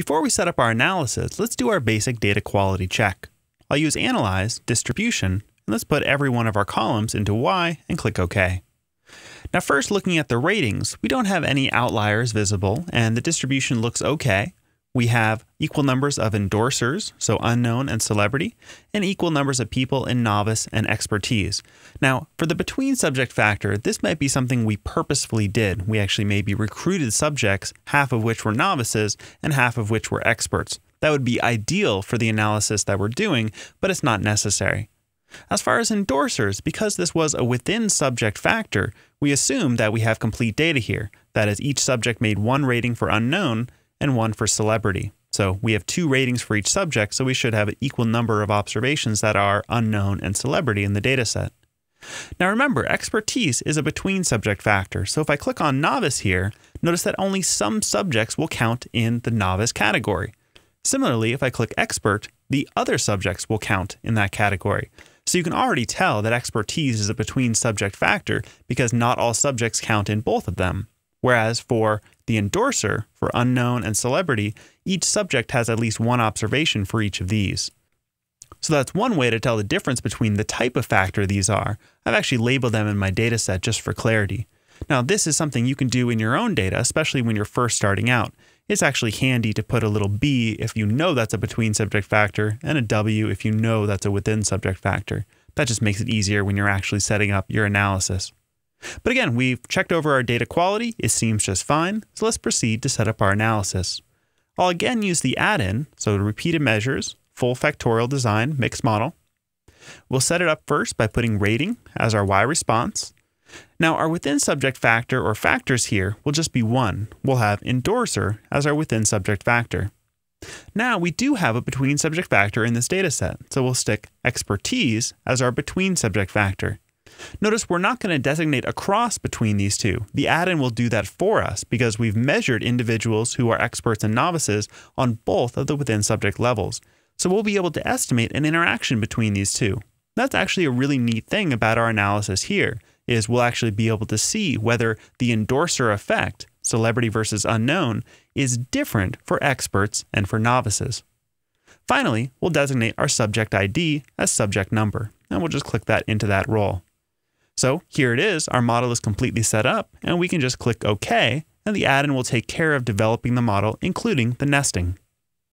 Before we set up our analysis, let's do our basic data quality check. I'll use Analyze, Distribution, and let's put every one of our columns into Y and click OK. Now first looking at the ratings, we don't have any outliers visible and the distribution looks okay. We have equal numbers of endorsers, so unknown and celebrity, and equal numbers of people in novice and expertise. Now, for the between subject factor, this might be something we purposefully did. We actually maybe recruited subjects, half of which were novices and half of which were experts. That would be ideal for the analysis that we're doing, but it's not necessary. As far as endorsers, because this was a within subject factor, we assume that we have complete data here. That is, each subject made one rating for unknown and one for celebrity. So we have two ratings for each subject, so we should have an equal number of observations that are unknown and celebrity in the dataset. Now remember, expertise is a between subject factor, so if I click on novice here, notice that only some subjects will count in the novice category. Similarly, if I click expert, the other subjects will count in that category. So you can already tell that expertise is a between subject factor because not all subjects count in both of them. Whereas for the endorser, for unknown and celebrity, each subject has at least one observation for each of these. So that's one way to tell the difference between the type of factor these are. I've actually labeled them in my data set just for clarity. Now, this is something you can do in your own data, especially when you're first starting out. It's actually handy to put a little b if you know that's a between subject factor, and a w if you know that's a within subject factor. That just makes it easier when you're actually setting up your analysis. But again, we've checked over our data quality, it seems just fine, so let's proceed to set up our analysis. I'll again use the add-in, so repeated measures, full factorial design, mixed model. We'll set it up first by putting rating as our y response. Now our within subject factor or factors here will just be one. We'll have endorser as our within subject factor. Now we do have a between subject factor in this data set, so we'll stick expertise as our between subject factor. Notice we're not going to designate a cross between these two. The add-in will do that for us because we've measured individuals who are experts and novices on both of the within subject levels. So we'll be able to estimate an interaction between these two. That's actually a really neat thing about our analysis here, is we'll actually be able to see whether the endorser effect, celebrity versus unknown, is different for experts and for novices. Finally, we'll designate our subject ID as subject number, and we'll just click that into that role. So here it is, our model is completely set up, and we can just click OK, and the add-in will take care of developing the model, including the nesting.